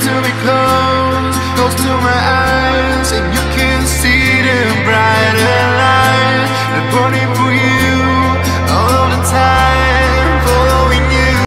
to be close.